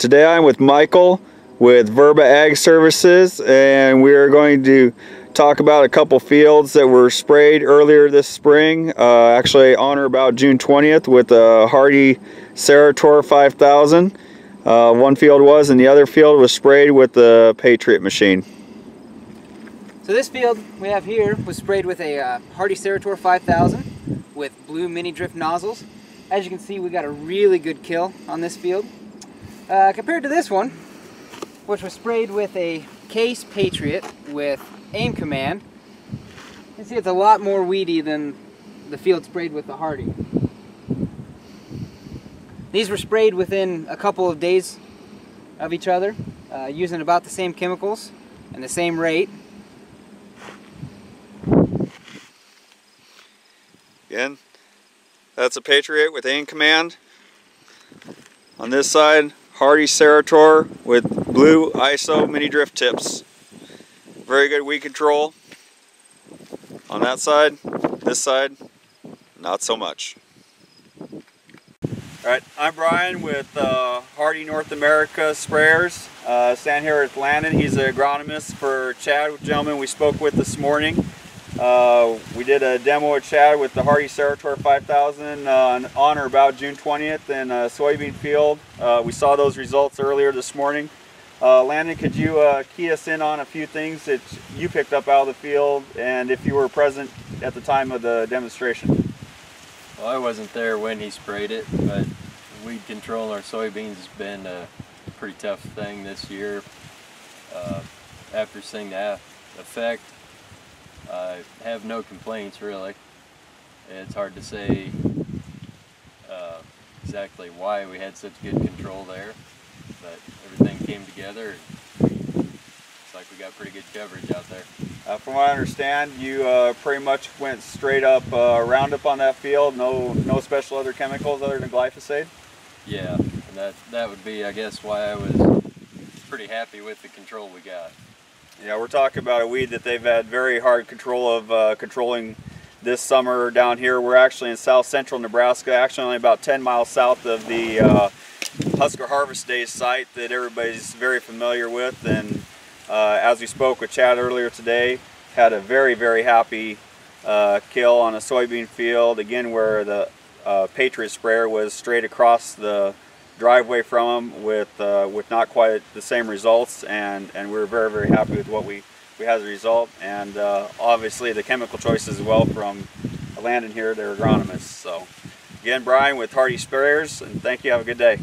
Today I'm with Michael with Verba Ag Services and we are going to talk about a couple fields that were sprayed earlier this spring, uh, actually on or about June 20th with a HARDI SARITOR 5000. Uh, one field was and the other field was sprayed with the Patriot machine. So this field we have here was sprayed with a uh, HARDI SARITOR 5000 with blue mini drift nozzles. As you can see we got a really good kill on this field. Uh, compared to this one, which was sprayed with a Case Patriot with aim command, you can see it's a lot more weedy than the field sprayed with the HARDI. These were sprayed within a couple of days of each other, uh, using about the same chemicals and the same rate. Again, that's a Patriot with aim command. On this side, HARDI SARITOR with blue ISO mini drift tips. Very good weed control. On that side, this side, not so much. Alright, I'm Brian with uh, HARDI North America Sprayers. Uh, stand here with Landon. He's an agronomist for Chad, gentleman we spoke with this morning. Uh, we did a demo with Chad with the HARDI SARITOR 5000 uh, on or about June 20th in a soybean field. Uh, we saw those results earlier this morning. Uh, Landon, could you uh, key us in on a few things that you picked up out of the field and if you were present at the time of the demonstration? Well, I wasn't there when he sprayed it, but weed control our soybeans has been a pretty tough thing this year. Uh, after seeing that effect, I have no complaints really. It's hard to say uh, exactly why we had such good control there, but everything came together. It's like we got pretty good coverage out there. Uh, from what I understand, you uh, pretty much went straight up uh, Roundup on that field. No, no special other chemicals other than glyphosate. Yeah, and that that would be, I guess, why I was pretty happy with the control we got. Yeah, we're talking about a weed that they've had very hard control of uh, controlling this summer down here. We're actually in south central Nebraska, actually only about 10 miles south of the uh, Husker Harvest Days site that everybody's very familiar with. And uh, as we spoke with Chad earlier today, had a very, very happy uh, kill on a soybean field, again where the uh, Patriot sprayer was straight across the driveway from them with uh, with not quite the same results and and we were very very happy with what we we had as a result. And uh, obviously the chemical choices as well from Landon here their agronomists so again Brian with HARDI Sprayers and thank you. Have a good day